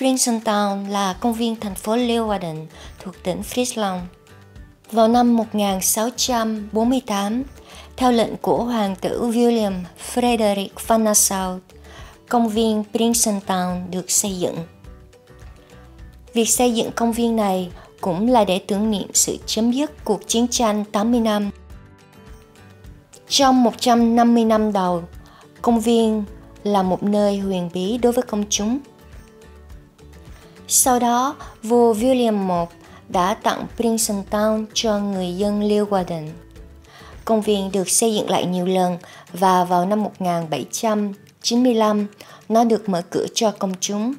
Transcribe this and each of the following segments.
Princeton là công viên thành phố Leeuwarden thuộc tỉnh Friesland. Vào năm 1648, theo lệnh của Hoàng tử William Frederick van Nassau, công viên Princeton được xây dựng. Việc xây dựng công viên này cũng là để tưởng niệm sự chấm dứt cuộc chiến tranh 80 năm. Trong 150 năm đầu, công viên là một nơi huyền bí đối với công chúng. Sau đó, vua William I đã tặng Princeton cho người dân Leeuwarden. Công viên được xây dựng lại nhiều lần và vào năm 1795 nó được mở cửa cho công chúng.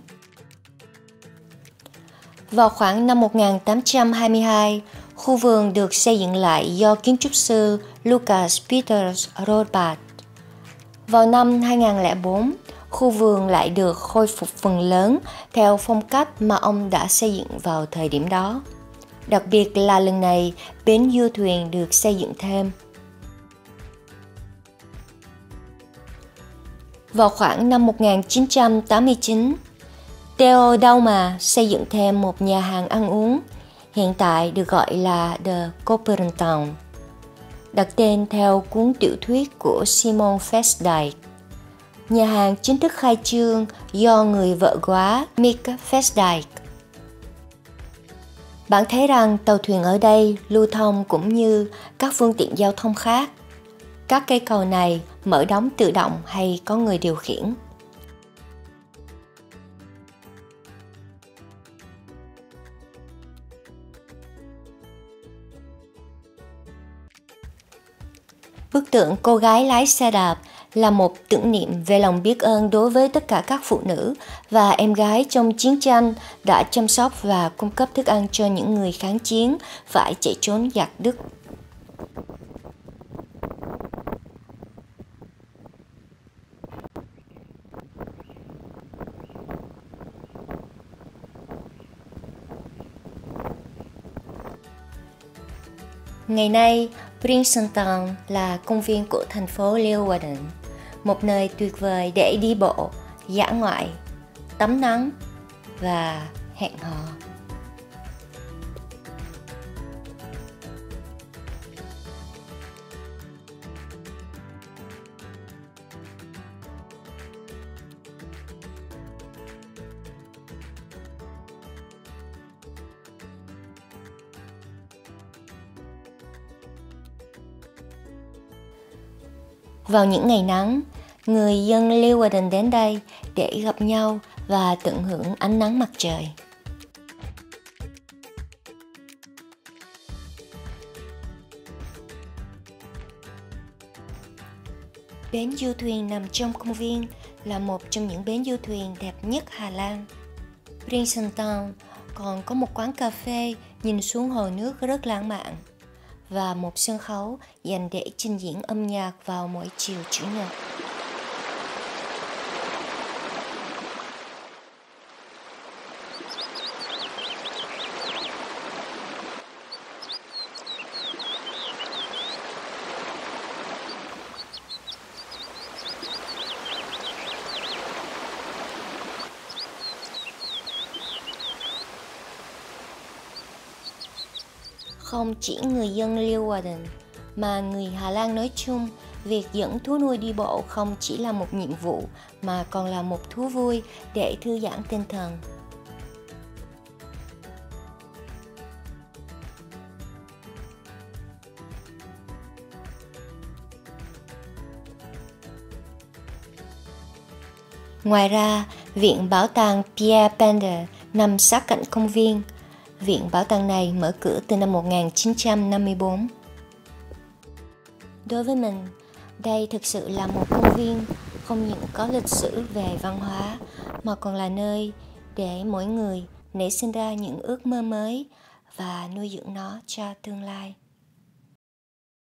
Vào khoảng năm 1822, khu vườn được xây dựng lại do kiến trúc sư Lucas Peters Rothbard. Vào năm 2004, khu vườn lại được khôi phục phần lớn theo phong cách mà ông đã xây dựng vào thời điểm đó. Đặc biệt là lần này, bến du thuyền được xây dựng thêm. Vào khoảng năm 1989, Theo Dauma xây dựng thêm một nhà hàng ăn uống, hiện tại được gọi là The Coppertown, đặt tên theo cuốn tiểu thuyết của Simon Festdike. Nhà hàng chính thức khai trương do người vợ quá, Mick Festdijk. Bạn thấy rằng tàu thuyền ở đây lưu thông cũng như các phương tiện giao thông khác. Các cây cầu này mở đóng tự động hay có người điều khiển. Bức tượng cô gái lái xe đạp là một tưởng niệm về lòng biết ơn đối với tất cả các phụ nữ và em gái trong chiến tranh đã chăm sóc và cung cấp thức ăn cho những người kháng chiến phải chạy trốn giặc Đức. Ngày nay, Princeton là công viên của thành phố Leeuwarden một nơi tuyệt vời để đi bộ, dã ngoại, tắm nắng và hẹn hò. Vào những ngày nắng, người dân Leeuwarden đến đây để gặp nhau và tận hưởng ánh nắng mặt trời. Bến du thuyền nằm trong công viên là một trong những bến du thuyền đẹp nhất Hà Lan. Princeton còn có một quán cà phê nhìn xuống hồ nước rất lãng mạn và một sân khấu dành để trình diễn âm nhạc vào mỗi chiều chủ nhật. Không chỉ người dân Leeuwarden mà người Hà Lan nói chung, việc dẫn thú nuôi đi bộ không chỉ là một nhiệm vụ mà còn là một thú vui để thư giãn tinh thần. Ngoài ra, Viện Bảo tàng Pierre Pender nằm sát cạnh công viên – Viện bảo tàng này mở cửa từ năm 1954. Đối với mình, đây thực sự là một công viên không những có lịch sử về văn hóa mà còn là nơi để mỗi người nảy sinh ra những ước mơ mới và nuôi dưỡng nó cho tương lai.